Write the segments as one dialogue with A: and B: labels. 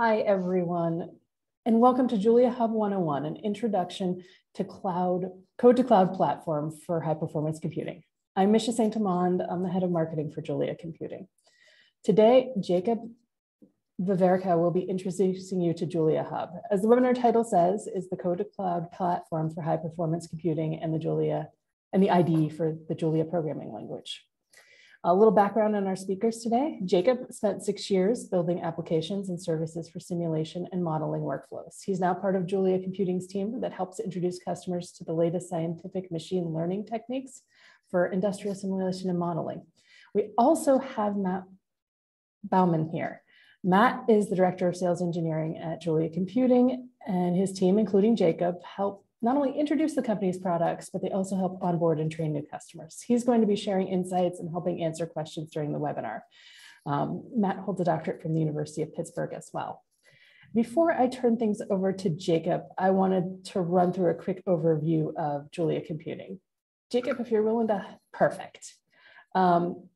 A: Hi, everyone, and welcome to Julia Hub 101, an introduction to cloud, code to cloud platform for high performance computing. I'm Misha St. Amand. I'm the head of marketing for Julia Computing. Today, Jacob Vaverka will be introducing you to Julia Hub. As the webinar title says, is the code to cloud platform for high performance computing and the Julia and the IDE for the Julia programming language. A little background on our speakers today. Jacob spent six years building applications and services for simulation and modeling workflows. He's now part of Julia Computing's team that helps introduce customers to the latest scientific machine learning techniques for industrial simulation and modeling. We also have Matt Bauman here. Matt is the Director of Sales Engineering at Julia Computing, and his team, including Jacob, help not only introduce the company's products, but they also help onboard and train new customers. He's going to be sharing insights and helping answer questions during the webinar. Um, Matt holds a doctorate from the University of Pittsburgh as well. Before I turn things over to Jacob, I wanted to run through a quick overview of Julia Computing. Jacob, if you're willing to, perfect. Um,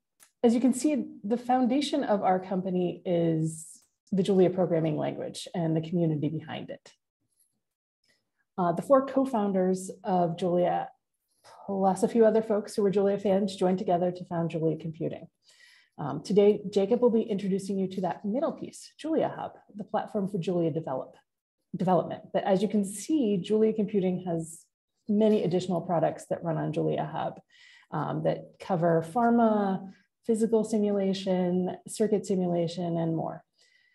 A: as you can see, the foundation of our company is the Julia programming language and the community behind it. Uh, the four co-founders of Julia, plus a few other folks who were Julia fans, joined together to found Julia Computing. Um, today, Jacob will be introducing you to that middle piece, Julia Hub, the platform for Julia develop, development. But as you can see, Julia Computing has many additional products that run on Julia Hub um, that cover pharma, physical simulation, circuit simulation, and more.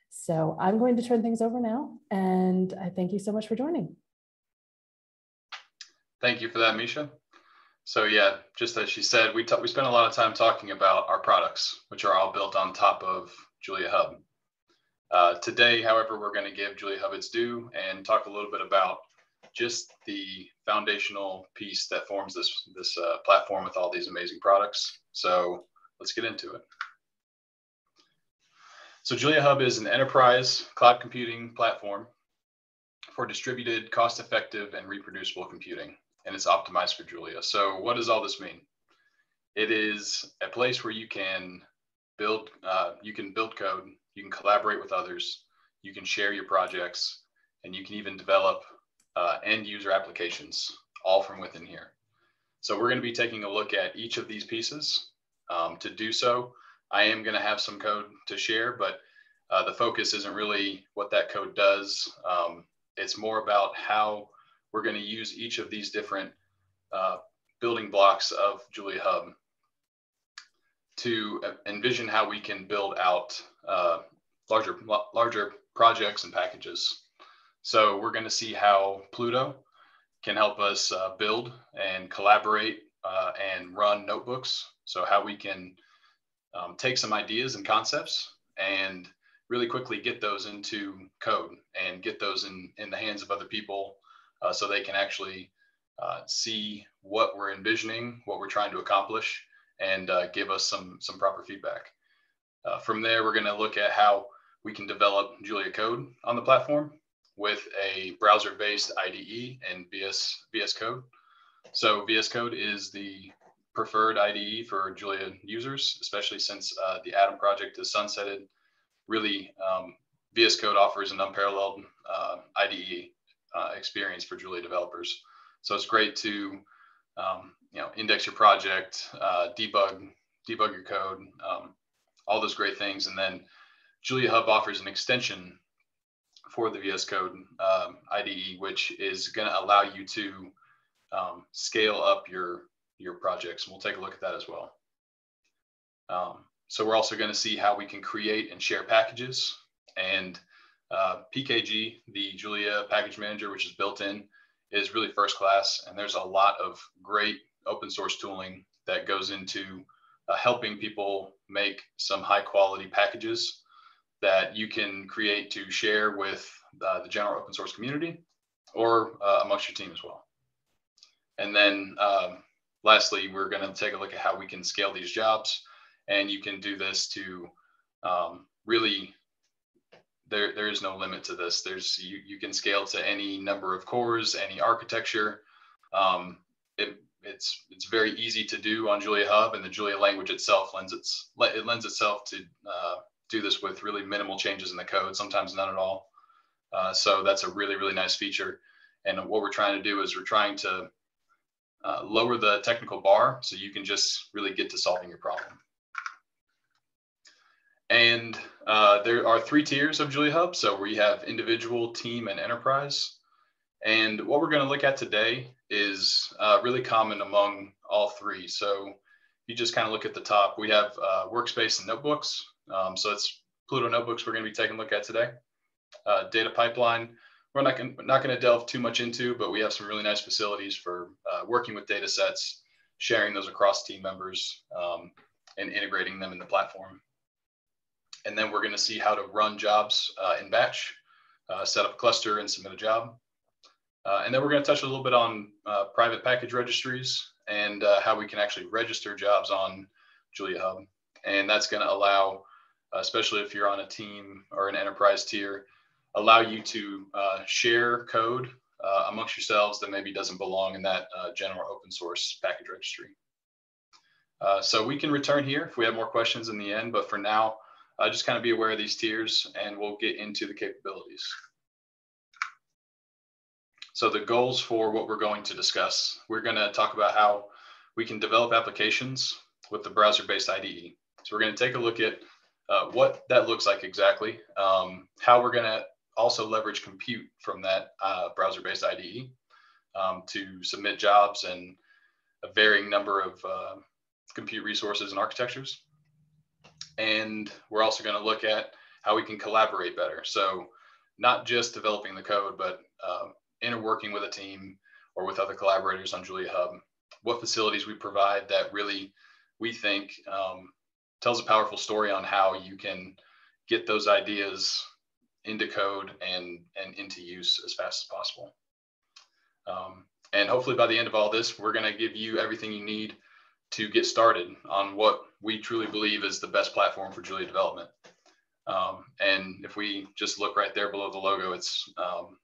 A: So I'm going to turn things over now, and I thank you so much for joining.
B: Thank you for that, Misha. So yeah, just as she said, we, we spent a lot of time talking about our products, which are all built on top of Julia Hub. Uh, today, however, we're going to give Julia Hub its due and talk a little bit about just the foundational piece that forms this, this uh, platform with all these amazing products. So let's get into it. So Julia Hub is an enterprise cloud computing platform for distributed, cost-effective, and reproducible computing and it's optimized for Julia. So what does all this mean? It is a place where you can build, uh, you can build code, you can collaborate with others, you can share your projects, and you can even develop uh, end user applications all from within here. So we're going to be taking a look at each of these pieces. Um, to do so, I am going to have some code to share, but uh, the focus isn't really what that code does. Um, it's more about how we're going to use each of these different uh, building blocks of Julia Hub to envision how we can build out uh, larger, larger projects and packages. So we're going to see how Pluto can help us uh, build and collaborate uh, and run notebooks. So how we can um, take some ideas and concepts and really quickly get those into code and get those in, in the hands of other people uh, so they can actually uh, see what we're envisioning, what we're trying to accomplish, and uh, give us some, some proper feedback. Uh, from there, we're going to look at how we can develop Julia Code on the platform with a browser-based IDE and VS, VS Code. So VS Code is the preferred IDE for Julia users, especially since uh, the Atom project is sunsetted. Really, um, VS Code offers an unparalleled uh, IDE uh, experience for Julia developers. So it's great to um, you know index your project, uh, debug debug your code, um, all those great things, and then Julia Hub offers an extension for the VS Code um, IDE, which is going to allow you to um, scale up your your projects. And we'll take a look at that as well. Um, so we're also going to see how we can create and share packages and uh, PKG, the Julia package manager, which is built in, is really first class. And there's a lot of great open source tooling that goes into uh, helping people make some high quality packages that you can create to share with uh, the general open source community or uh, amongst your team as well. And then um, lastly, we're going to take a look at how we can scale these jobs. And you can do this to um, really there there is no limit to this. There's you you can scale to any number of cores, any architecture. Um, it, it's it's very easy to do on Julia Hub, and the Julia language itself lends its it lends itself to uh, do this with really minimal changes in the code, sometimes none at all. Uh, so that's a really, really nice feature. And what we're trying to do is we're trying to uh, lower the technical bar so you can just really get to solving your problem. And uh, there are three tiers of Julia Hub. So we have individual, team, and enterprise. And what we're going to look at today is uh, really common among all three. So you just kind of look at the top, we have uh, workspace and notebooks. Um, so it's Pluto notebooks we're going to be taking a look at today. Uh, data pipeline, we're not going not going to delve too much into, but we have some really nice facilities for uh, working with data sets, sharing those across team members, um, and integrating them in the platform. And then we're going to see how to run jobs uh, in batch, uh, set up a cluster and submit a job. Uh, and then we're going to touch a little bit on uh, private package registries and uh, how we can actually register jobs on Julia Hub. And that's going to allow, especially if you're on a team or an enterprise tier, allow you to uh, share code uh, amongst yourselves that maybe doesn't belong in that uh, general open source package registry. Uh, so we can return here if we have more questions in the end, but for now, uh, just kind of be aware of these tiers and we'll get into the capabilities. So the goals for what we're going to discuss, we're going to talk about how we can develop applications with the browser-based IDE. So we're going to take a look at uh, what that looks like exactly, um, how we're going to also leverage compute from that uh, browser-based IDE um, to submit jobs and a varying number of uh, compute resources and architectures. And we're also going to look at how we can collaborate better. So not just developing the code, but uh, interworking with a team or with other collaborators on Julia Hub, what facilities we provide that really we think um, tells a powerful story on how you can get those ideas into code and, and into use as fast as possible. Um, and hopefully by the end of all this, we're going to give you everything you need to get started on what we truly believe is the best platform for Julia development. Um, and if we just look right there below the logo, it's um,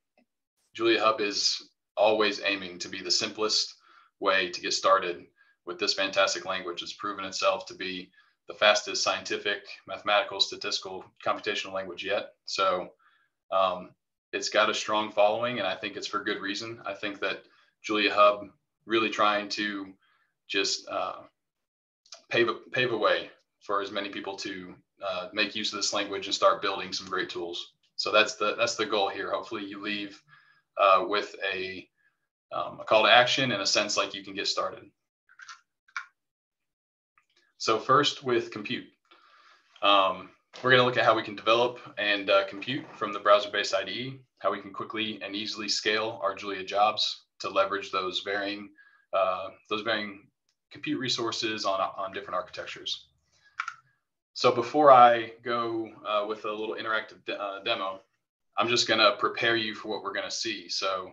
B: Julia Hub is always aiming to be the simplest way to get started with this fantastic language. It's proven itself to be the fastest scientific, mathematical, statistical, computational language yet. So um, it's got a strong following, and I think it's for good reason. I think that Julia Hub really trying to just uh, pave a, pave a way for as many people to uh, make use of this language and start building some great tools. So that's the that's the goal here. Hopefully, you leave uh, with a, um, a call to action and a sense like you can get started. So first with compute. Um, we're going to look at how we can develop and uh, compute from the browser-based IDE, how we can quickly and easily scale our Julia jobs to leverage those varying, uh, those varying compute resources on, on different architectures. So before I go uh, with a little interactive de uh, demo, I'm just going to prepare you for what we're going to see. So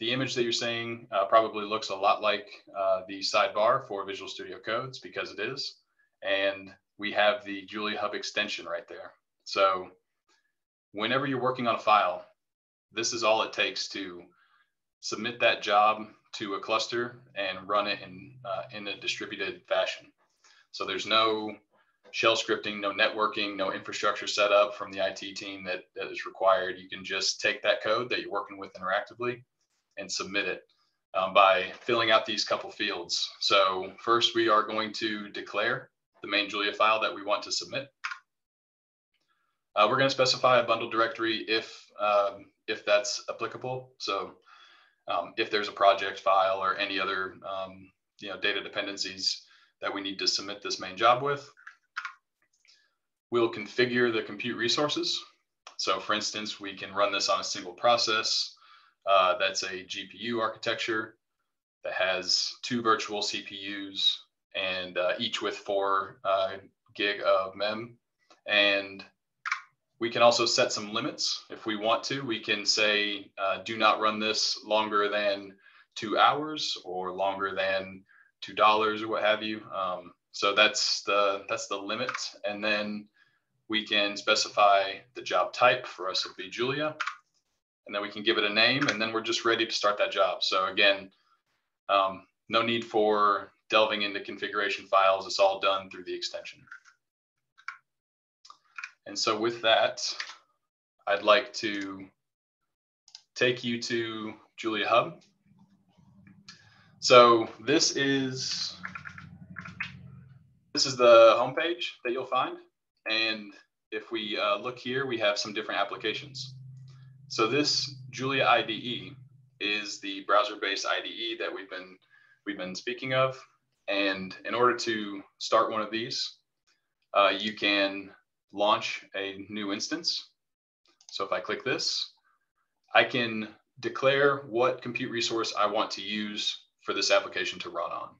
B: the image that you're seeing uh, probably looks a lot like uh, the sidebar for Visual Studio Codes because it is. And we have the Julia Hub extension right there. So whenever you're working on a file, this is all it takes to submit that job to a cluster and run it in, uh, in a distributed fashion. So there's no shell scripting, no networking, no infrastructure set up from the IT team that, that is required. You can just take that code that you're working with interactively and submit it um, by filling out these couple fields. So first we are going to declare the main Julia file that we want to submit. Uh, we're going to specify a bundle directory if, um, if that's applicable. So um, if there's a project file or any other um, you know, data dependencies that we need to submit this main job with, We'll configure the compute resources. So for instance, we can run this on a single process. Uh, that's a GPU architecture that has two virtual CPUs and uh, each with four uh, gig of mem. And we can also set some limits if we want to. We can say, uh, do not run this longer than two hours or longer than $2 or what have you. Um, so that's the, that's the limit. And then we can specify the job type for us, it'll be Julia, and then we can give it a name, and then we're just ready to start that job. So again, um, no need for delving into configuration files. It's all done through the extension. And so with that, I'd like to take you to Julia Hub. So this is this is the homepage that you'll find. And if we uh, look here, we have some different applications. So this Julia IDE is the browser-based IDE that we've been we've been speaking of. And in order to start one of these, uh, you can launch a new instance. So if I click this, I can declare what compute resource I want to use for this application to run on.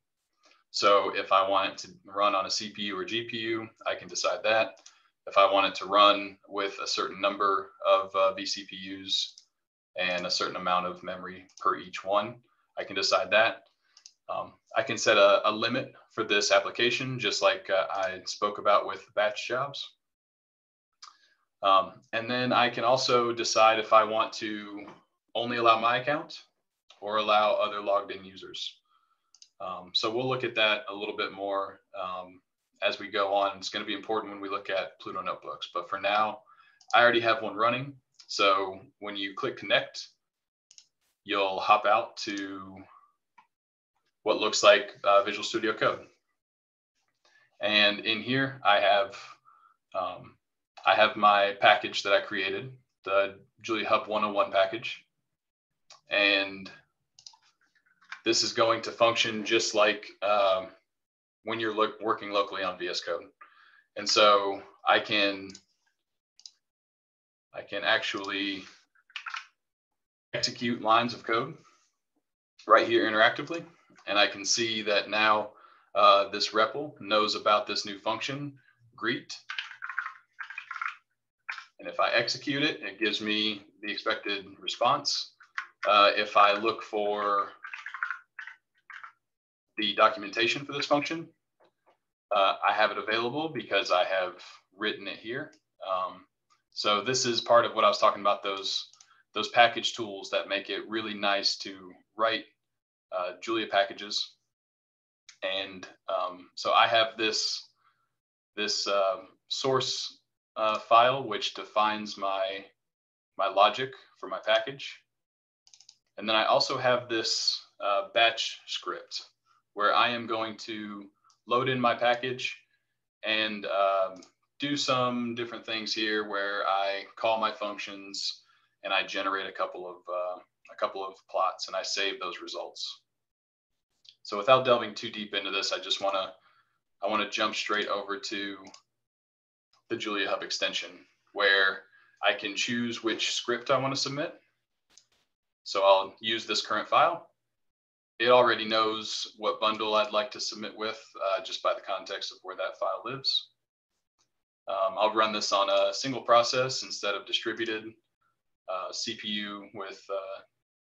B: So if I want it to run on a CPU or GPU, I can decide that. If I want it to run with a certain number of uh, vCPUs and a certain amount of memory per each one, I can decide that. Um, I can set a, a, limit for this application, just like uh, I spoke about with batch jobs. Um, and then I can also decide if I want to only allow my account or allow other logged in users. Um, so we'll look at that a little bit more um, as we go on. It's going to be important when we look at Pluto notebooks. But for now, I already have one running. So when you click connect, you'll hop out to what looks like uh, Visual Studio Code. And in here, I have um, I have my package that I created, the Julia Hub 101 package. And this is going to function just like um, when you're lo working locally on VS Code. And so I can, I can actually execute lines of code right here interactively. And I can see that now uh, this REPL knows about this new function, greet. And if I execute it, it gives me the expected response. Uh, if I look for the documentation for this function. Uh, I have it available because I have written it here. Um, so this is part of what I was talking about, those, those package tools that make it really nice to write uh, Julia packages. And um, so I have this, this uh, source uh, file, which defines my, my logic for my package. And then I also have this uh, batch script where I am going to load in my package and um, do some different things here where I call my functions and I generate a couple of uh, a couple of plots and I save those results. So without delving too deep into this, I just want to I want to jump straight over to the Julia Hub extension where I can choose which script I want to submit. So I'll use this current file it already knows what bundle I'd like to submit with uh, just by the context of where that file lives. Um, I'll run this on a single process instead of distributed uh, CPU with uh,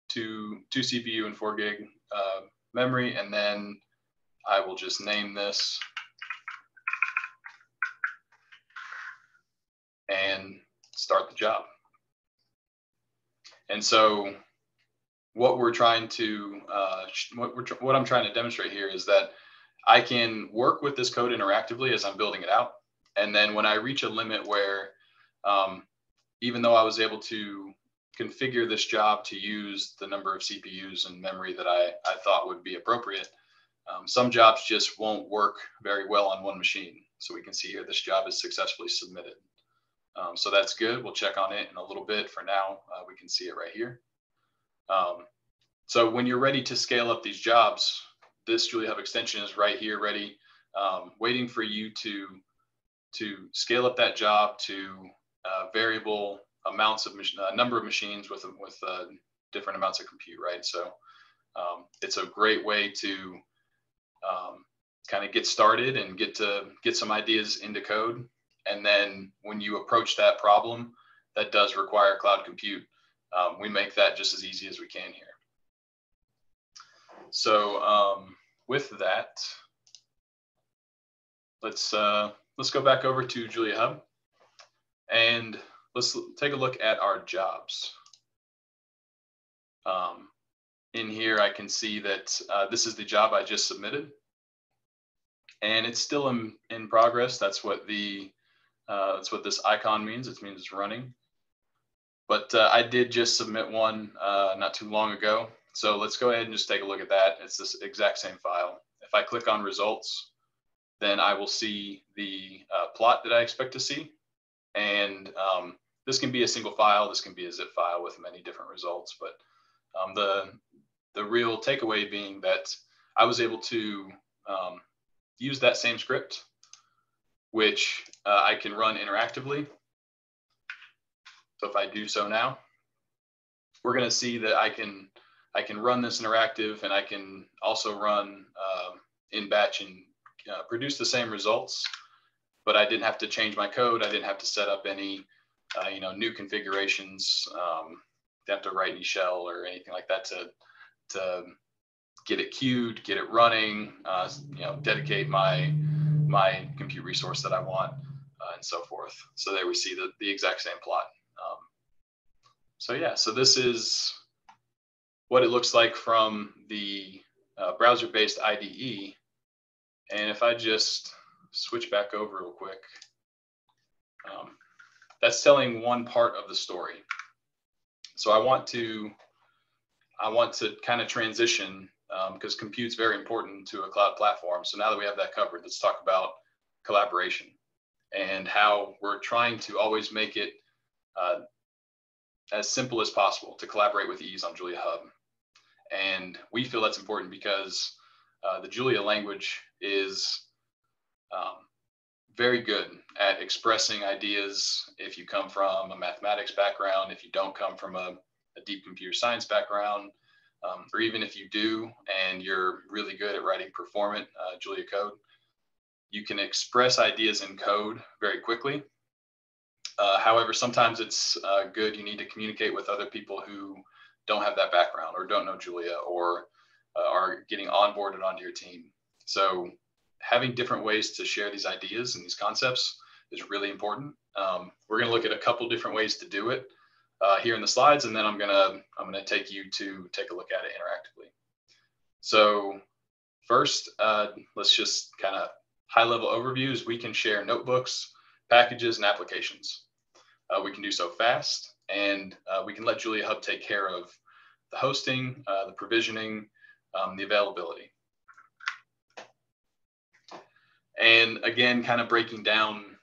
B: two, two CPU and four gig uh, memory. And then I will just name this and start the job. And so what we're trying to uh, what we're what I'm trying to demonstrate here is that I can work with this code interactively as I'm building it out, and then when I reach a limit where um, even though I was able to configure this job to use the number of CPUs and memory that I, I thought would be appropriate, um, some jobs just won't work very well on one machine. So we can see here this job is successfully submitted. Um, so that's good. We'll check on it in a little bit. For now, uh, we can see it right here. Um, so when you're ready to scale up these jobs, this Julia Hub extension is right here, ready, um, waiting for you to to scale up that job to uh, variable amounts of uh, number of machines with with uh, different amounts of compute, right? So um, it's a great way to um, kind of get started and get to get some ideas into code. And then when you approach that problem that does require cloud compute, um, we make that just as easy as we can here. So um, with that, let's uh, let's go back over to Julia Hub and let's take a look at our jobs. Um, in here, I can see that uh, this is the job I just submitted and it's still in, in progress. That's what the Uh, that's what this icon means. It means it's running. But uh, I did just submit one uh, not too long ago. So let's go ahead and just take a look at that. It's this exact same file. If I click on results, then I will see the uh, plot that I expect to see. And um, this can be a single file. This can be a zip file with many different results. But um, the, the real takeaway being that I was able to um, use that same script, which uh, I can run interactively. So if I do so now, we're going to see that I can I can run this interactive and I can also run uh, in batch and uh, produce the same results, but I didn't have to change my code. I didn't have to set up any uh, you know new configurations. Um, didn't have to write any shell or anything like that to to get it queued, get it running, uh, you know, dedicate my my compute resource that I want, and so forth. So there we see the, the exact same plot. Um, so yeah, so this is what it looks like from the uh, browser-based IDE. And if I just switch back over real quick, um, that's telling one part of the story. So I want to I want to kind of transition because um, compute is very important to a cloud platform. So now that we have that covered, let's talk about collaboration and how we're trying to always make it uh, as simple as possible to collaborate with ease on Julia Hub. And we feel that's important because uh, the Julia language is um, very good at expressing ideas if you come from a mathematics background, if you don't come from a, a deep computer science background, um, or even if you do and you're really good at writing performant uh, Julia code, you can express ideas in code very quickly. Uh, however, sometimes it's uh, good. You need to communicate with other people who don't have that background or don't know Julia or uh, are getting onboarded onto your team. So having different ways to share these ideas and these concepts is really important. Um, we're going to look at a couple different ways to do it uh, here in the slides, and then I'm gonna I'm gonna take you to take a look at it interactively. So first, uh, let's just kind of high level overviews. We can share notebooks, packages, and applications. Uh, we can do so fast, and uh, we can let Julia Hub take care of the hosting, uh, the provisioning, um, the availability. And again, kind of breaking down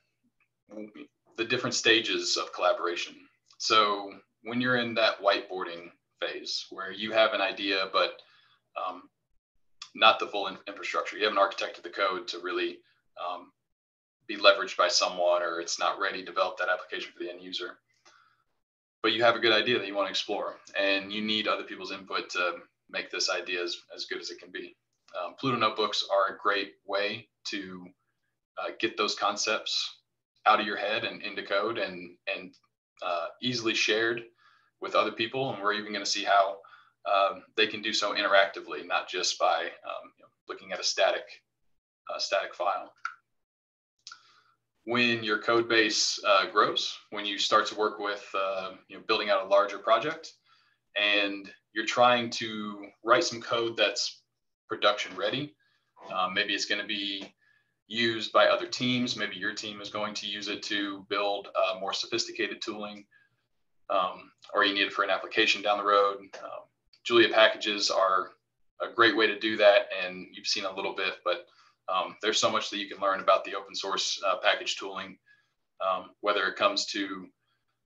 B: the different stages of collaboration. So when you're in that whiteboarding phase where you have an idea, but um, not the full in infrastructure, you haven't architected the code to really um, be leveraged by someone, or it's not ready to develop that application for the end user. But you have a good idea that you want to explore, and you need other people's input to make this idea as, as good as it can be. Um, Pluto notebooks are a great way to uh, get those concepts out of your head and into code and and uh, easily shared with other people. And we're even going to see how um, they can do so interactively, not just by um, you know, looking at a static, uh, static file. When your code base uh, grows, when you start to work with uh, you know, building out a larger project, and you're trying to write some code that's production ready, um, maybe it's going to be used by other teams. Maybe your team is going to use it to build uh, more sophisticated tooling, um, or you need it for an application down the road. Julia packages are a great way to do that, and you've seen a little bit, but um, there's so much that you can learn about the open source uh, package tooling, um, whether it comes to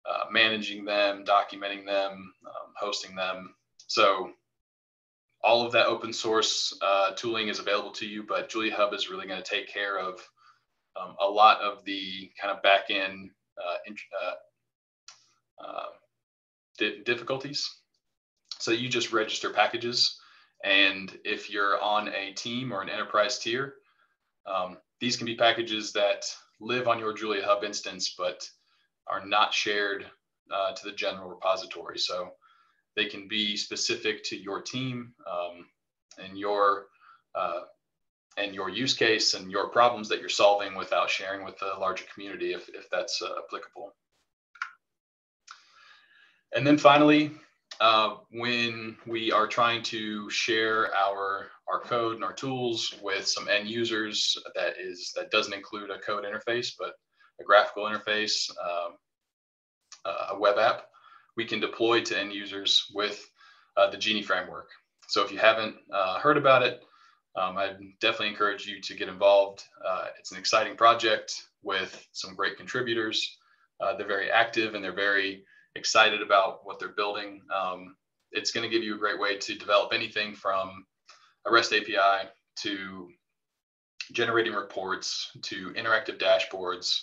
B: uh, managing them, documenting them, um, hosting them. So all of that open source uh, tooling is available to you, but Julia Hub is really going to take care of um, a lot of the kind of back end uh, uh, uh, di difficulties. So you just register packages. And if you're on a team or an enterprise tier, um, these can be packages that live on your Julia Hub instance, but are not shared uh, to the general repository. So they can be specific to your team um, and your uh, and your use case and your problems that you're solving without sharing with the larger community if, if that's uh, applicable. And then finally, uh, when we are trying to share our, our code and our tools with some end users that is that doesn't include a code interface, but a graphical interface, uh, a web app, we can deploy to end users with uh, the Genie framework. So if you haven't uh, heard about it, um, I definitely encourage you to get involved. Uh, it's an exciting project with some great contributors. They're very active and they're very excited about what they're building. Um, it's going to give you a great way to develop anything from a REST API to generating reports to interactive dashboards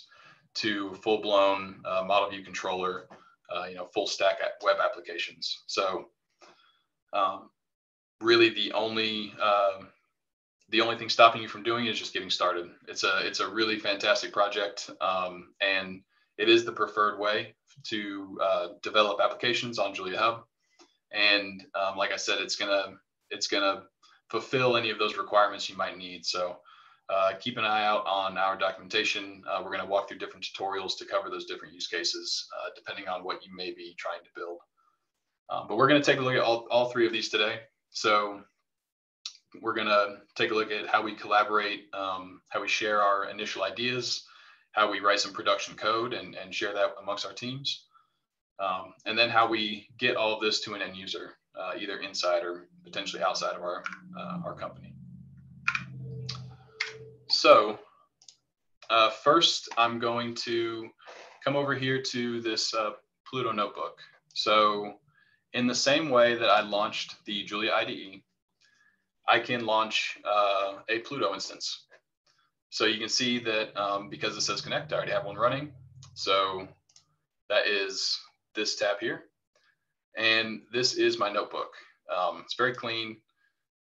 B: to full-blown uh, model view controller, uh, you know, full stack web applications. So um, really the only uh, the only thing stopping you from doing it is just getting started. It's a it's a really fantastic project, um, and it is the preferred way to uh, develop applications on Julia Hub. And um, like I said, it's gonna it's gonna fulfill any of those requirements you might need. So uh, keep an eye out on our documentation. Uh, we're gonna walk through different tutorials to cover those different use cases, uh, depending on what you may be trying to build. Um, but we're gonna take a look at all, all three of these today. So we're gonna take a look at how we collaborate, um, how we share our initial ideas, how we write some production code and, and share that amongst our teams. Um, and then how we get all of this to an end user, uh, either inside or potentially outside of our, uh, our company. So uh, first, I'm going to come over here to this uh, Pluto notebook. So in the same way that I launched the Julia IDE, I can launch uh, a Pluto instance. So you can see that um, because it says connect, I already have one running. So that is this tab here. And this is my notebook. Um, it's very clean.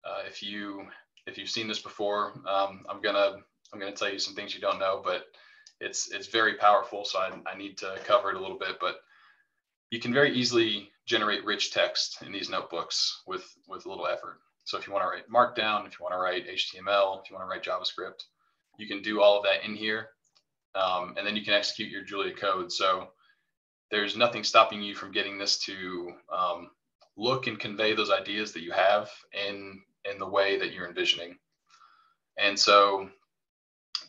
B: Uh, if you if you've seen this before, um, I'm gonna I'm gonna tell you some things you don't know, but it's it's very powerful. So I, I need to cover it a little bit, but you can very easily generate rich text in these notebooks with with a little effort. So if you want to write Markdown, if you want to write HTML, if you want to write JavaScript, you can do all of that in here. Um, and then you can execute your Julia code. So there's nothing stopping you from getting this to um, look and convey those ideas that you have in, in the way that you're envisioning. And so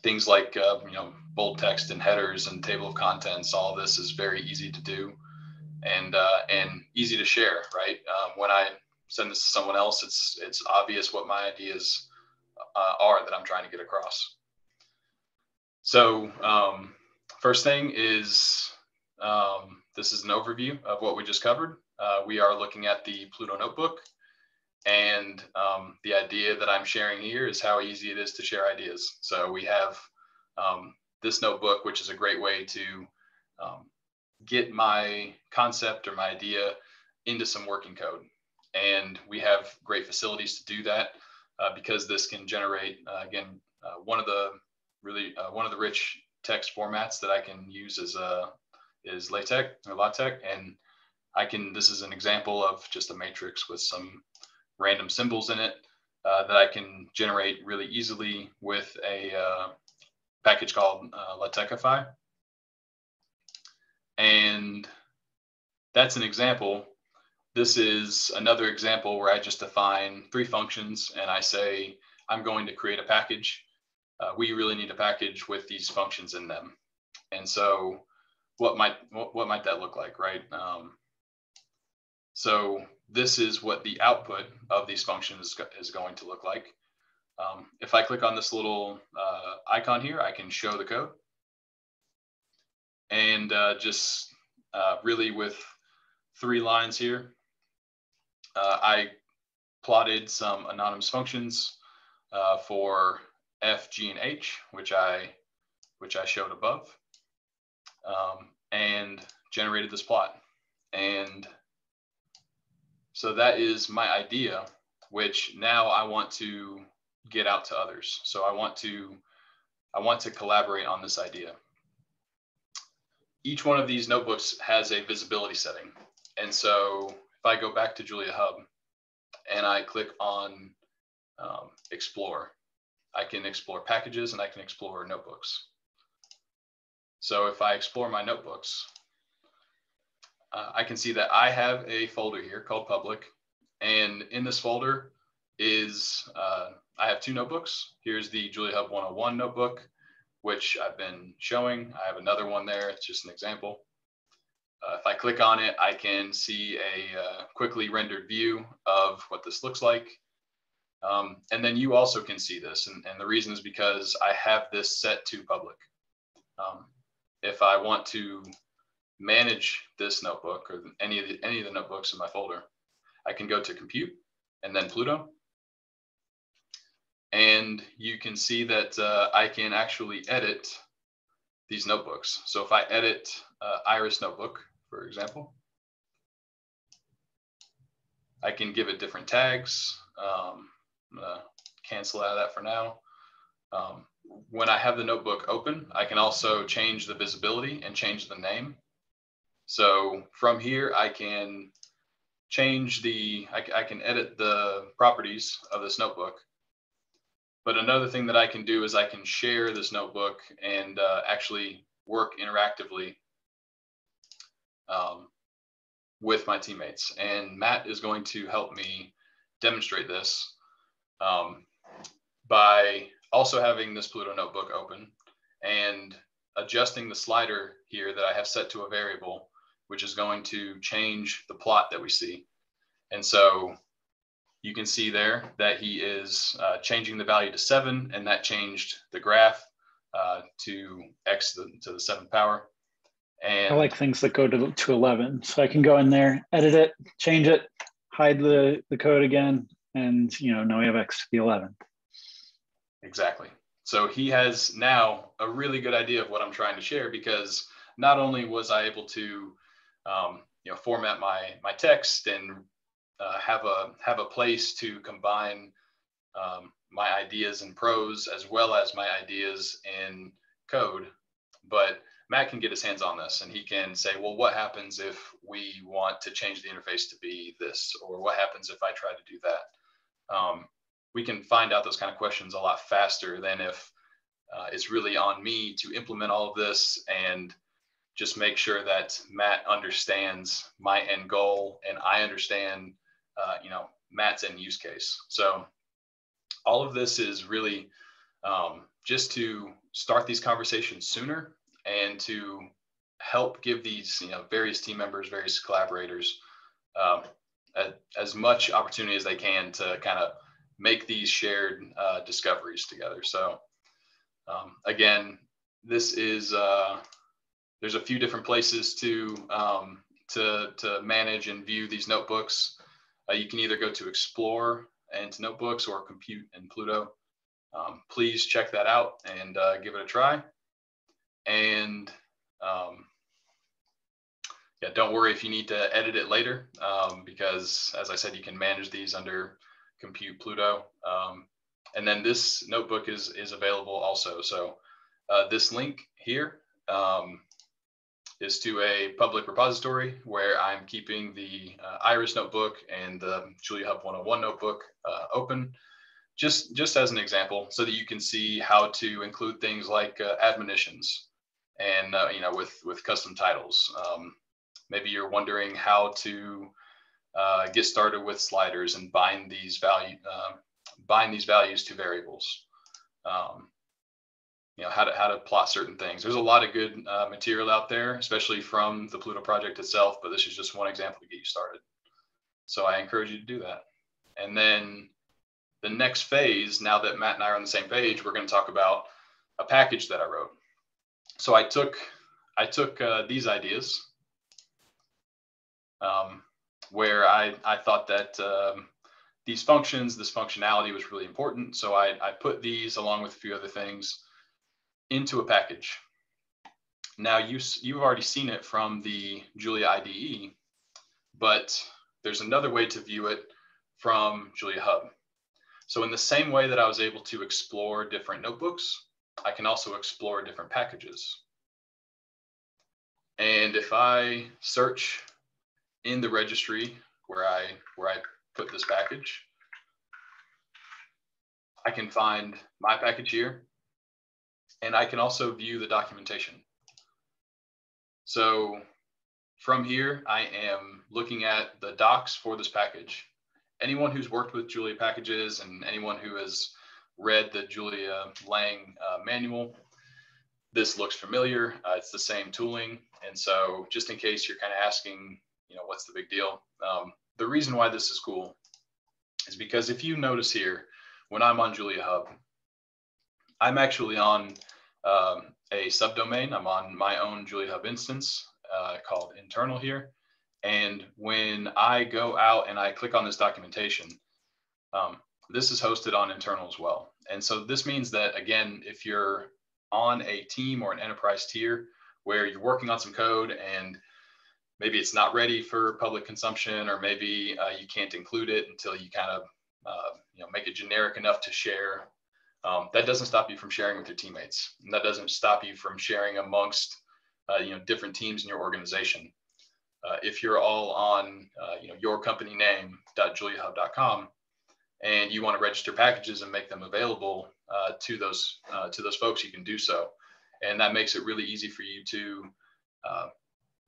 B: things like, uh, you know, bold text and headers and table of contents, all this is very easy to do and, uh, and easy to share, right? Um, when I send this to someone else, it's, it's obvious what my ideas uh, are that I'm trying to get across. So um, first thing is um, this is an overview of what we just covered. Uh, we are looking at the Pluto Notebook. And um, the idea that I'm sharing here is how easy it is to share ideas. So we have um, this notebook, which is a great way to um, get my concept or my idea into some working code. And we have great facilities to do that uh, because this can generate, uh, again, uh, one of the really uh, one of the rich text formats that I can use is uh, is LaTeX or LaTeX, and I can. This is an example of just a matrix with some random symbols in it uh, that I can generate really easily with a uh, package called uh, LaTeXify, and that's an example. This is another example where I just define three functions and I say I'm going to create a package uh, we really need a package with these functions in them. And so what might, what, what might that look like, right? Um, so this is what the output of these functions is going to look like. Um, if I click on this little uh, icon here, I can show the code. And uh, just uh, really with three lines here, uh, I plotted some anonymous functions uh, for F, G, and H, which I, which I showed above, um, and generated this plot. And so that is my idea, which now I want to get out to others. So I want to, I want to collaborate on this idea. Each one of these notebooks has a visibility setting. And so if I go back to Julia Hub and I click on um, explore, I can explore packages and I can explore notebooks. So if I explore my notebooks, uh, I can see that I have a folder here called public. And in this folder is, uh, I have two notebooks. Here's the Julia Hub 101 notebook which I've been showing. I have another one there. It's just an example. Uh, if I click on it, I can see a uh, quickly rendered view of what this looks like. Um, and then you also can see this. And, and, the reason is because I have this set to public. Um, if I want to manage this notebook or any of the, any of the notebooks in my folder, I can go to compute and then Pluto. And you can see that uh, I can actually edit these notebooks. So if I edit uh, Iris notebook, for example, I can give it different tags. Um, Cancel out of that for now. Um, when I have the notebook open, I can also change the visibility and change the name. So from here, I can change the, I, I, can edit the properties of this notebook. But another thing that I can do is I can share this notebook and uh, actually work interactively um, with my teammates. And Matt is going to help me demonstrate this um, by also having this Pluto notebook open and adjusting the slider here that I have set to a variable, which is going to change the plot that we see. And so you can see there that he is uh, changing the value to seven and that changed the graph uh, to X to the, to the seventh power.
C: And I like things that go to, to 11. So I can go in there, edit it, change it, hide the, the code again, and you know now we have the 11
B: exactly. So he has now a really good idea of what i'm trying to share because not only was i able to um, you know format my my text and uh, have a have a place to combine um, my ideas in prose as well as my ideas in code but matt can get his hands on this and he can say well what happens if we want to change the interface to be this or what happens if i try to do that um, we can find out those kind of questions a lot faster than if uh, it's really on me to implement all of this and just make sure that Matt understands my end goal and I understand, uh, you know, Matt's end use case. So all of this is really um, just to start these conversations sooner and to help give these, you know, various team members, various collaborators um, as much opportunity as they can to kind of make these shared uh, discoveries together. So um, again, this is uh, there's a few different places to um, to to manage and view these notebooks. Uh, you can either go to Explore and to Notebooks or Compute and Pluto. Um, please check that out and uh, give it a try. And um, yeah, don't worry if you need to edit it later, um, because as I said, you can manage these under Compute Pluto. Um, and then this notebook is, is available also. So uh, this link here um, is to a public repository where I'm keeping the uh, Iris notebook and the Julia Hub 101 notebook uh, open, just, just as an example, so that you can see how to include things like uh, admonitions and, uh, you know, with, with custom titles. Um, Maybe you're wondering how to uh, get started with sliders and bind these value uh, bind these values to variables. Um, you know how to how to plot certain things. There's a lot of good uh, material out there, especially from the Pluto project itself. But this is just one example to get you started. So I encourage you to do that. And then the next phase, now that Matt and I are on the same page, we're going to talk about a package that I wrote. So I took I took uh, these ideas um, where I, I thought that um, these functions, this functionality was really important. So I, I put these along with a few other things into a package. Now you, you've already seen it from the Julia IDE, but there's another way to view it from Julia Hub. So in the same way that I was able to explore different notebooks, I can also explore different packages. And if I search in the registry where I where I put this package. I can find my package here, and I can also view the documentation. So from here, I am looking at the docs for this package. Anyone who's worked with Julia packages and anyone who has read the Julia Lang uh, manual this looks familiar. Uh, it's the same tooling. And so just in case you're kind of asking, you know, what's the big deal? Um, the reason why this is cool is because if you notice here, when I'm on Julia Hub, I'm actually on um, a subdomain. I'm on my own Julia Hub instance uh, called internal here. And when I go out and I click on this documentation, um, this is hosted on internal as well. And so this means that, again, if you're on a team or an enterprise tier where you're working on some code and maybe it's not ready for public consumption or maybe uh, you can't include it until you kind of uh, you know make it generic enough to share. Um, that doesn't stop you from sharing with your teammates and that doesn't stop you from sharing amongst uh, you know different teams in your organization. Uh, if you're all on uh, you know your company name juliahub.com and you want to register packages and make them available uh, to those to those folks, you can do so, and that makes it really easy for you to uh,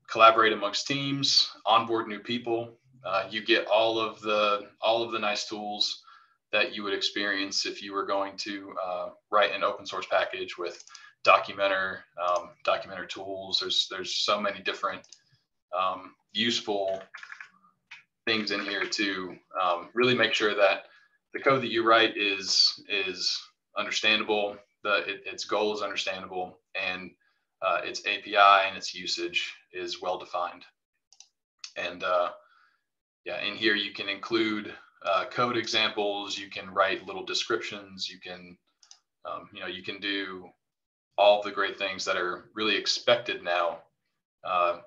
B: collaborate amongst teams, onboard new people. Uh, you get all of the all of the nice tools that you would experience if you were going to uh, write an open source package with Documenter, um, Documenter tools. There's there's so many different um, useful things in here to um, really make sure that the code that you write is is understandable. The it, its goal is understandable, and uh, its API and its usage is well defined. And uh, yeah, in here you can include uh, code examples. You can write little descriptions. You can um, you know you can do all the great things that are really expected now uh,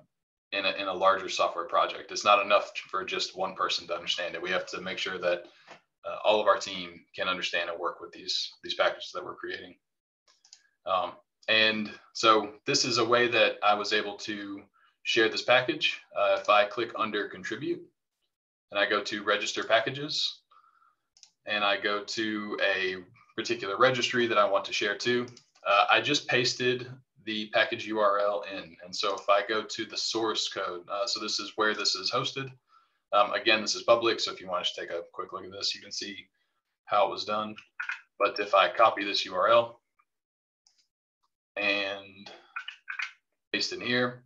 B: in a, in a larger software project. It's not enough for just one person to understand it. We have to make sure that uh, all of our team can understand and work with these these packages that we're creating. Um, and so this is a way that I was able to share this package. Uh, if I click under contribute and I go to register packages and I go to a particular registry that I want to share to, uh, I just pasted the package URL in. And so if I go to the source code, uh, so this is where this is hosted. Um, again, this is public, so if you want to take a quick look at this, you can see how it was done. But if I copy this URL and paste in here,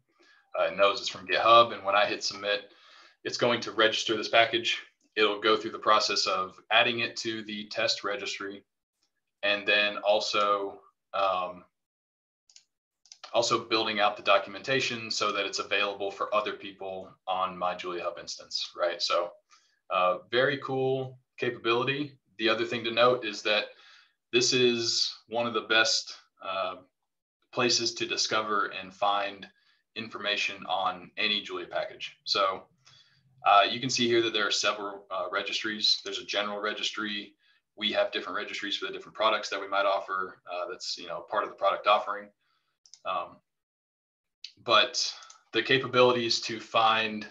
B: uh, it knows it's from GitHub. And when I hit submit, it's going to register this package. It'll go through the process of adding it to the test registry and then also um, also building out the documentation so that it's available for other people on my Julia Hub instance, right? So uh, very cool capability. The other thing to note is that this is one of the best uh, places to discover and find information on any Julia package. So uh, you can see here that there are several uh, registries. There's a general registry. We have different registries for the different products that we might offer. Uh, that's you know part of the product offering. Um, but the capabilities to find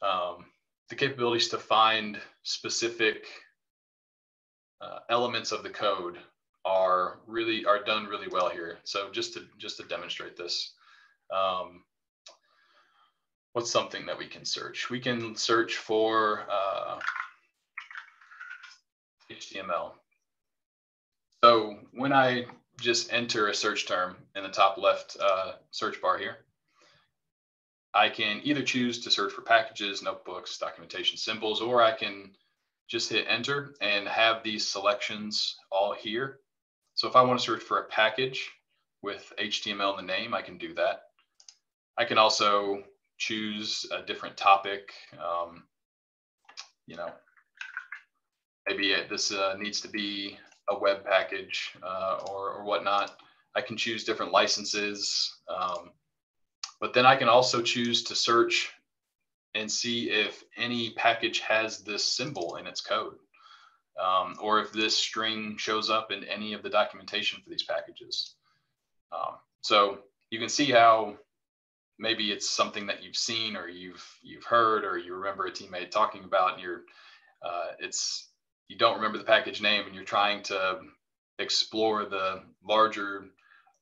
B: um, the capabilities to find specific uh, elements of the code are really are done really well here. So just to just to demonstrate this, um, what's something that we can search? We can search for uh, HTML. So when I just enter a search term in the top left uh, search bar here. I can either choose to search for packages, notebooks, documentation symbols, or I can just hit enter and have these selections all here. So if I want to search for a package with HTML in the name, I can do that. I can also choose a different topic. Um, you know, maybe it, this uh, needs to be a web package uh, or, or whatnot. I can choose different licenses, um, but then I can also choose to search and see if any package has this symbol in its code, um, or if this string shows up in any of the documentation for these packages. Um, so you can see how maybe it's something that you've seen or you've you've heard or you remember a teammate talking about, and you're uh, it's you don't remember the package name and you're trying to explore the larger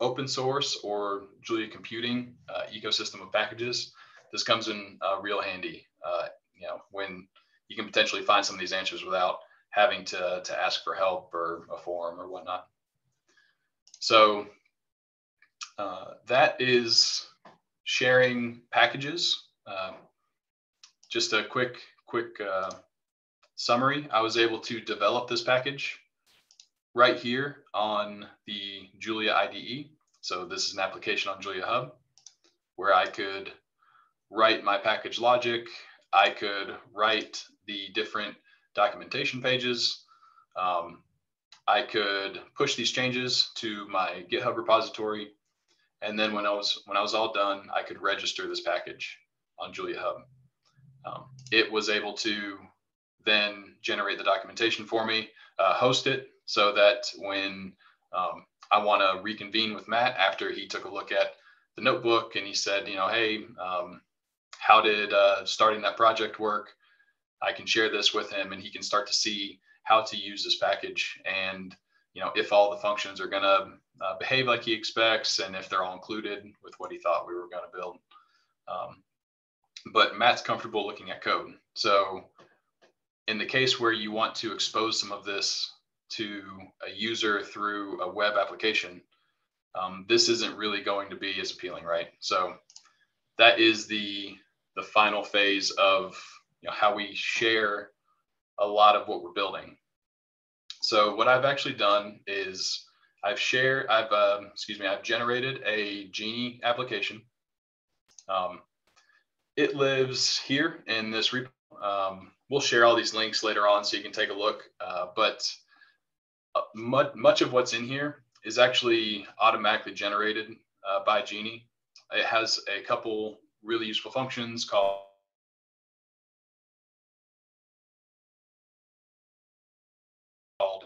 B: open source or Julia computing uh, ecosystem of packages, this comes in uh, real handy. Uh, you know, when you can potentially find some of these answers without having to, to ask for help or a forum or whatnot. So Uh, that is sharing packages. Uh, just a quick, quick uh, summary. I was able to develop this package right here on the Julia IDE. So this is an application on Julia Hub where I could write my package logic. I could write the different documentation pages. Um, I could push these changes to my GitHub repository. And then when I was when I was all done, I could register this package on Julia Hub. Um, it was able to then generate the documentation for me, uh, host it so that when um, I want to reconvene with Matt after he took a look at the notebook and he said, you know, hey, um, how did uh, starting that project work? I can share this with him and he can start to see how to use this package and you know if all the functions are going to uh, behave like he expects and if they're all included with what he thought we were going to build. Um, but Matt's comfortable looking at code. So in the case where you want to expose some of this to a user through a web application, um, this isn't really going to be as appealing, right? So that is the the final phase of you know, how we share a lot of what we're building. So what I've actually done is I've shared, I've, um, excuse me, I've generated a Genie application. Um, it lives here in this repo. Um, we'll share all these links later on so you can take a look. Uh, but uh, much, much of what's in here is actually automatically generated uh, by Genie. It has a couple really useful functions called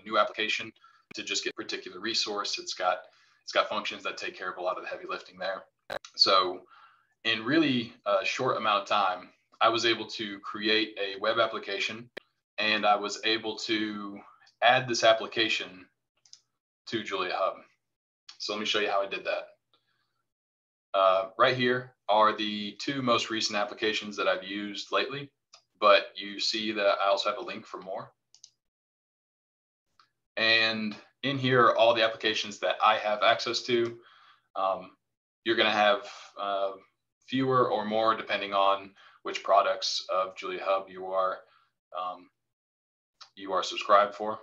B: new application to just get particular resource. It's got it's got functions that take care of a lot of the heavy lifting there. So in really a short amount of time, I was able to create a web application and I was able to add this application to Julia Hub. So let me show you how I did that. Uh, right here are the two most recent applications that I've used lately, but you see that I also have a link for more. And in here are all the applications that I have access to. Um, you're going to have uh, fewer or more depending on which products of Julia Hub you are um, you are subscribed for.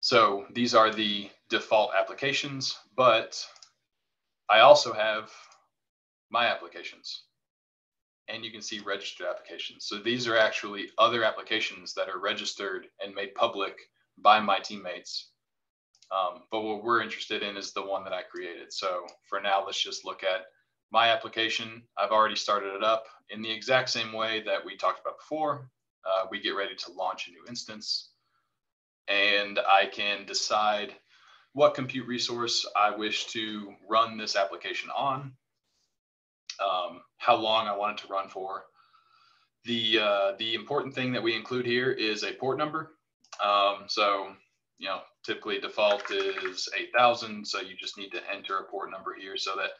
B: So these are the default applications, but I also have my applications and you can see registered applications. So these are actually other applications that are registered and made public by my teammates. Um, but what we're interested in is the one that I created. So for now, let's just look at my application. I've already started it up in the exact same way that we talked about before. Uh, we get ready to launch a new instance and I can decide what compute resource I wish to run this application on um, how long I want it to run for. The, uh, the important thing that we include here is a port number. Um, so, you know, typically default is 8000. So you just need to enter a port number here so that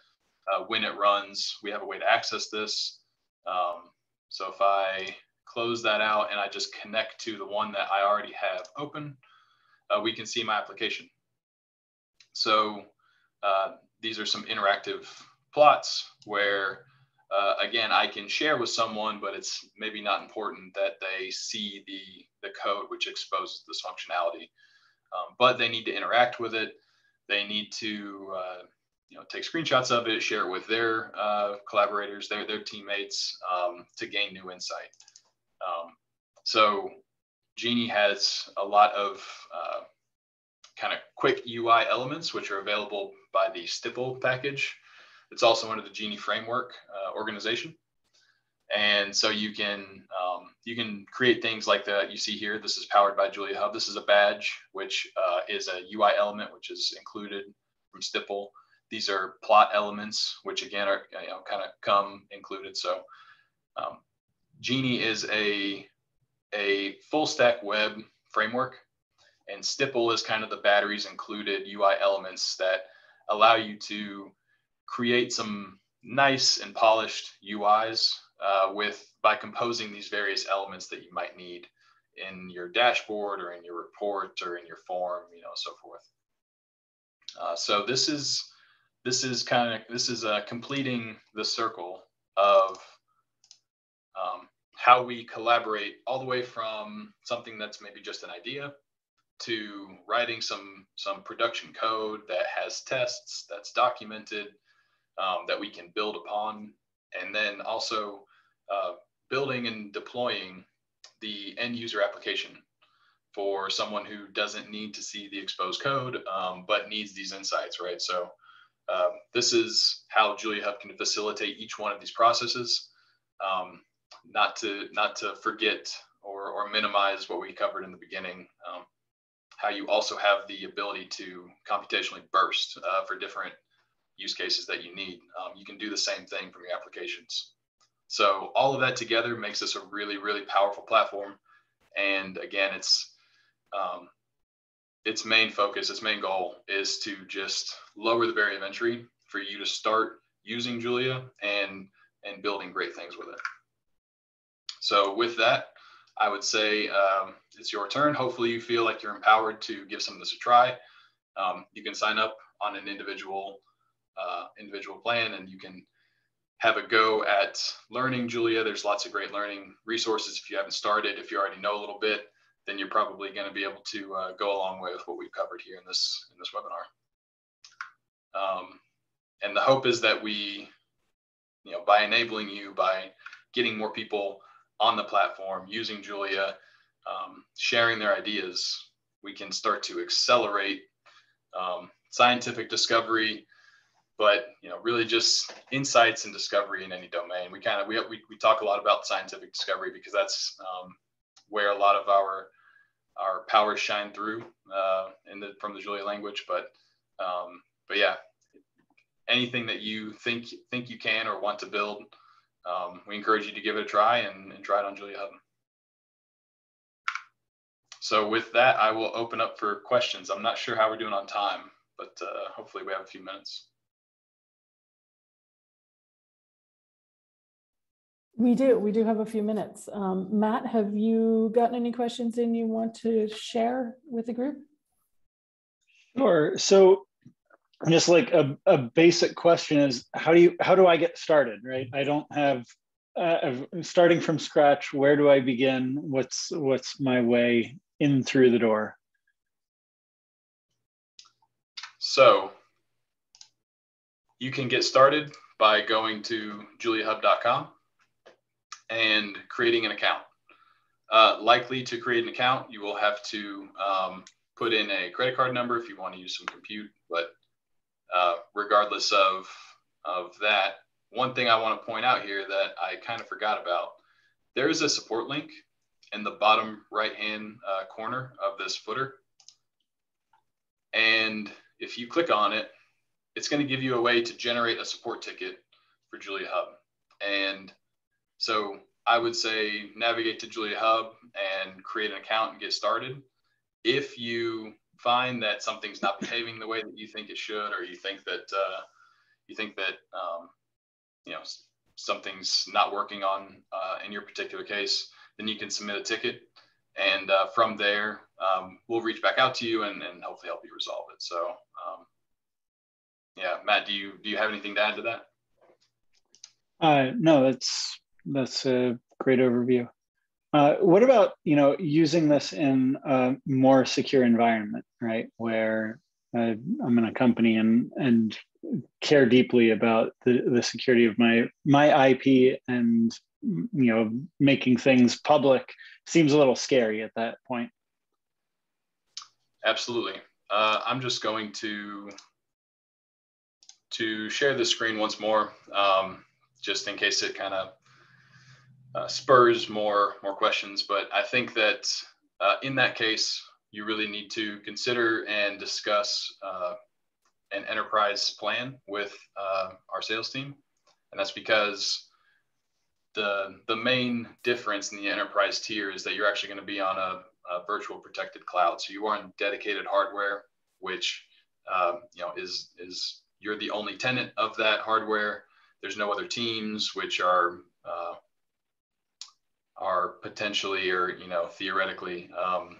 B: uh, when it runs, we have a way to access this. Um, so if I close that out and I just connect to the one that I already have open, uh, we can see my application. So uh, these are some interactive plots where uh, again I can share with someone, but it's maybe not important that they see the the code which exposes this functionality. Um, but they need to interact with it. They need to uh, you know take screenshots of it, share it with their uh, collaborators, their their teammates um, to gain new insight. Um, so Genie has a lot of uh, kind of quick UI elements, which are available by the Stipple package. It's also under the Genie framework uh, organization. And so you can um, you can create things like that you see here. This is powered by Julia Hub. This is a badge, which uh, is a UI element, which is included from Stipple. These are plot elements, which again are you know kind of come included. So um, Genie is a a full stack web framework, and Stipple is kind of the batteries included UI elements that allow you to create some nice and polished UIs uh, with by composing these various elements that you might need in your dashboard or in your report or in your form, you know, so forth. Uh, so this is this is kind of this is uh, completing the circle of um, how we collaborate all the way from something that's maybe just an idea to writing some some production code that has tests that's documented um, that we can build upon. And then also uh, building and deploying the end user application for someone who doesn't need to see the exposed code um, but needs these insights right? So um, this is how julia hub can facilitate each one of these processes. Um, not to not to forget or, or minimize what we covered in the beginning um, how you also have the ability to computationally burst uh, for different use cases that you need. Um, you can do the same thing from your applications. So all of that together makes this a really, really powerful platform. And again, it's um, its main focus, its main goal is to just lower the barrier of entry for you to start using Julia and and building great things with it. So with that, I would say um, it's your turn. Hopefully, you feel like you're empowered to give some of this a try. Um, you can sign up on an individual uh, individual plan, and you can have a go at learning Julia. There's lots of great learning resources. If you haven't started, if you already know a little bit, then you're probably going to be able to uh, go a long way with what we've covered here in this in this webinar. Um, and the hope is that we, you know, by enabling you, by getting more people on the platform using Julia, um, sharing their ideas, we can start to accelerate um, scientific discovery, but you know, really just insights and discovery in any domain. We kind of we, we, we talk a lot about scientific discovery because that's um, where a lot of our our powers shine through uh, in the from the Julia language. But um, but yeah, anything that you think think you can or want to build, um, we encourage you to give it a try and, and try it on Julia Hub. So with that, I will open up for questions. I'm not sure how we're doing on time, but uh, hopefully we have a few minutes.
A: We do. We do have a few minutes. Um, Matt, have you gotten any questions in you want to share with the group?
C: Sure. So just like a, a basic question is how do you how do i get started right i don't have uh, starting from scratch where do i begin what's what's my way in through the door
B: so you can get started by going to juliahub.com and creating an account uh, likely to create an account you will have to um, put in a credit card number if you want to use some compute but uh, regardless of of that, one thing I want to point out here that I kind of forgot about, there is a support link in the bottom right hand uh, corner of this footer. And if you click on it, it's going to give you a way to generate a support ticket for Julia Hub. And so I would say navigate to Julia Hub and create an account and get started. If you find that something's not behaving the way that you think it should, or you think that uh, you think that um, you know something's not working on uh, in your particular case, then you can submit a ticket, and uh, from there um, we'll reach back out to you and, and hopefully help you resolve it. So um, yeah, Matt, do you do you have anything to add to that?
C: Uh, no, that's that's a great overview. Uh, what about you know using this in a more secure environment, right? Where uh, I'm in a company and and care deeply about the, the security of my my IP and you know making things public seems a little scary at that point.
B: Absolutely. Uh, I'm just going to to share the screen once more, um, just in case it kind of uh, spurs more more questions. But I think that uh, in that case, you really need to consider and discuss uh, an enterprise plan with uh, our sales team, and that's because the the main difference in the enterprise tier is that you're actually going to be on a, a, virtual protected cloud. So you are on dedicated hardware, which um, you know is is you're the only tenant of that hardware. There's no other teams which are uh, are potentially or you know theoretically um,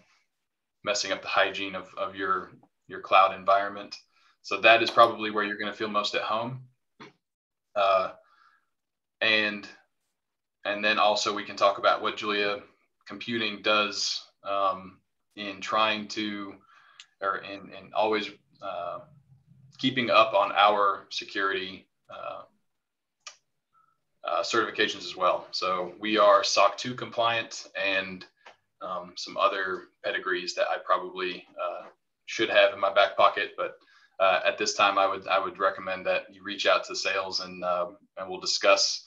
B: messing up the hygiene of, of your your cloud environment. So that is probably where you're going to feel most at home. Uh, and and then also we can talk about what Julia Computing does um, in trying to, or in, in always uh, keeping up on our security uh, uh, certifications as well. So we are SOC 2 compliant and um, some other pedigrees that I probably uh, should have in my back pocket, but uh, at this time, I would I would recommend that you reach out to sales and um, and we'll discuss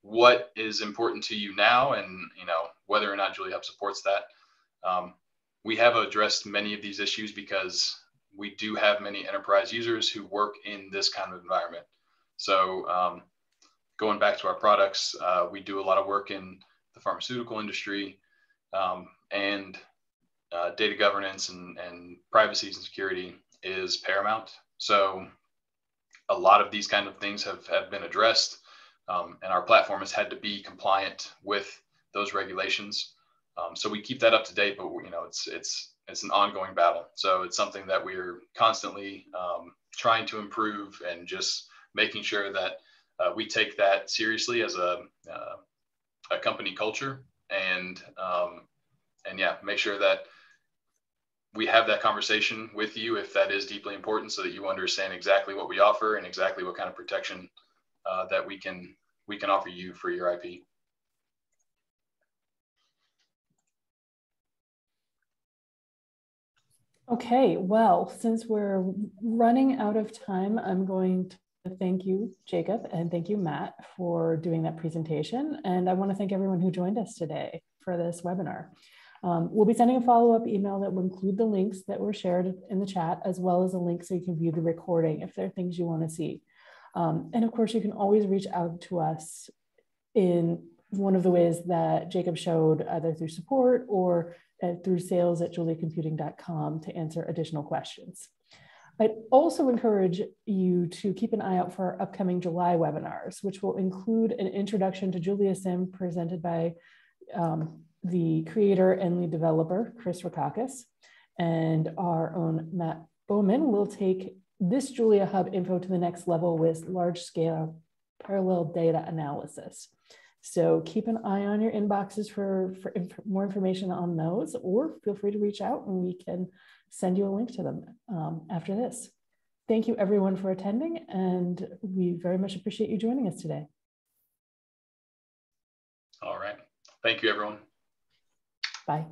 B: what is important to you now and you know whether or not Julia Hub supports that. Um, we have addressed many of these issues because we do have many enterprise users who work in this kind of environment. So um, going back to our products, uh, we do a lot of work in the pharmaceutical industry um, and uh, data governance and, and privacy and security is paramount. So a lot of these kind of things have, have been addressed um, and our platform has had to be compliant with those regulations. Um, so we keep that up to date, but you know, it's, it's, it's an ongoing battle. So it's something that we're constantly um, trying to improve and just making sure that uh, we take that seriously as a, uh, a company culture and, um, and yeah, make sure that we have that conversation with you if that is deeply important so that you understand exactly what we offer and exactly what kind of protection uh, that we can we can offer you for your IP.
A: Okay, well, since we're running out of time, I'm going to thank you, Jacob, and thank you, Matt, for doing that presentation. And I want to thank everyone who joined us today for this webinar. Um, we'll be sending a follow-up email that will include the links that were shared in the chat, as well as a link so you can view the recording if there are things you want to see. Um, and of course, you can always reach out to us in one of the ways that Jacob showed, either through support or uh, through sales at juliacomputing.com to answer additional questions. I'd also encourage you to keep an eye out for our upcoming July webinars, which will include an introduction to Julia Sim presented by um, the creator and lead developer, Chris Rackauckas, and our own Matt Bowman will take this Julia Hub info to the next level with large scale parallel data analysis. So keep an eye on your inboxes for, for inf more information on those, or feel free to reach out and we can send you a link to them um, after this. Thank you everyone for attending and we very much appreciate you joining us today.
B: All right. Thank you everyone.
A: Bye.